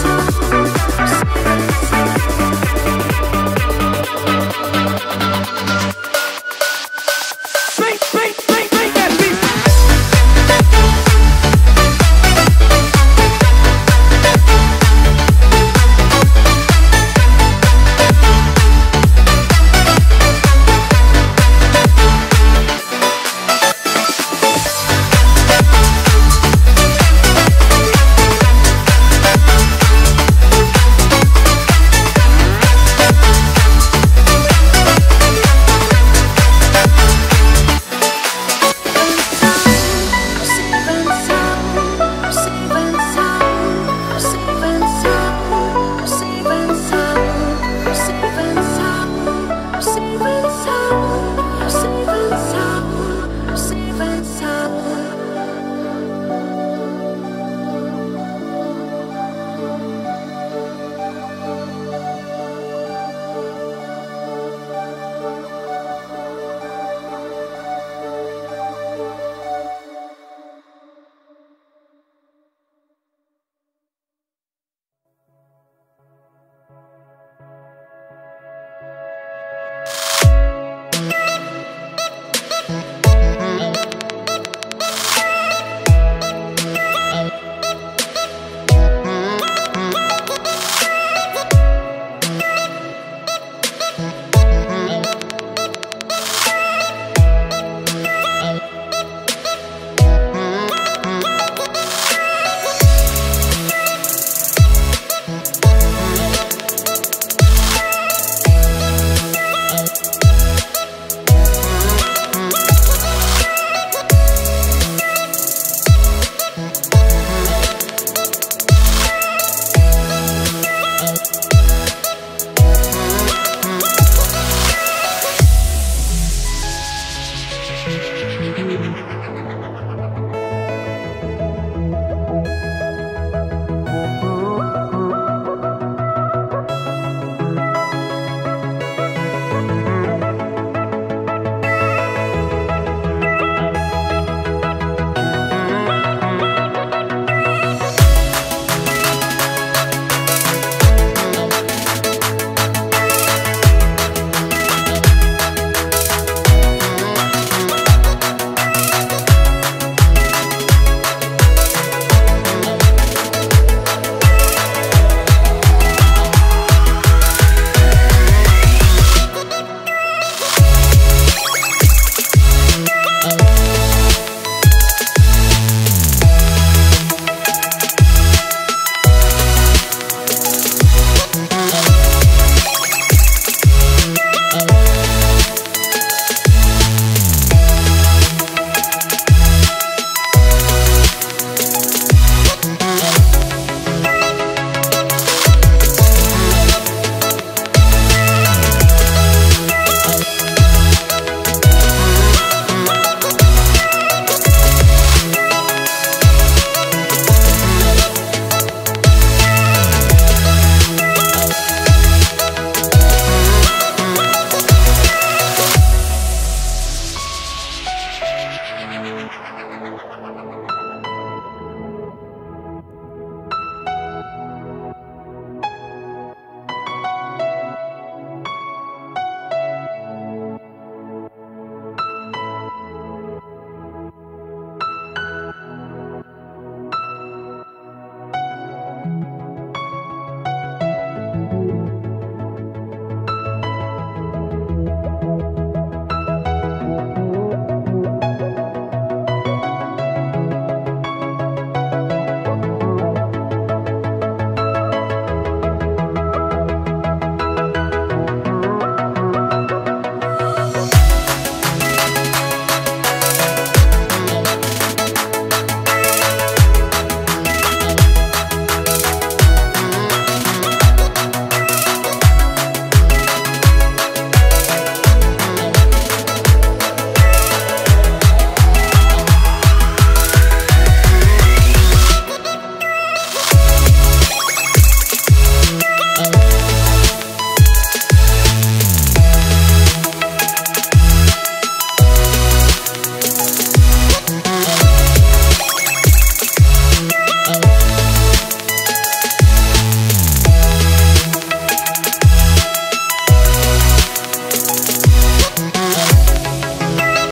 Sweet.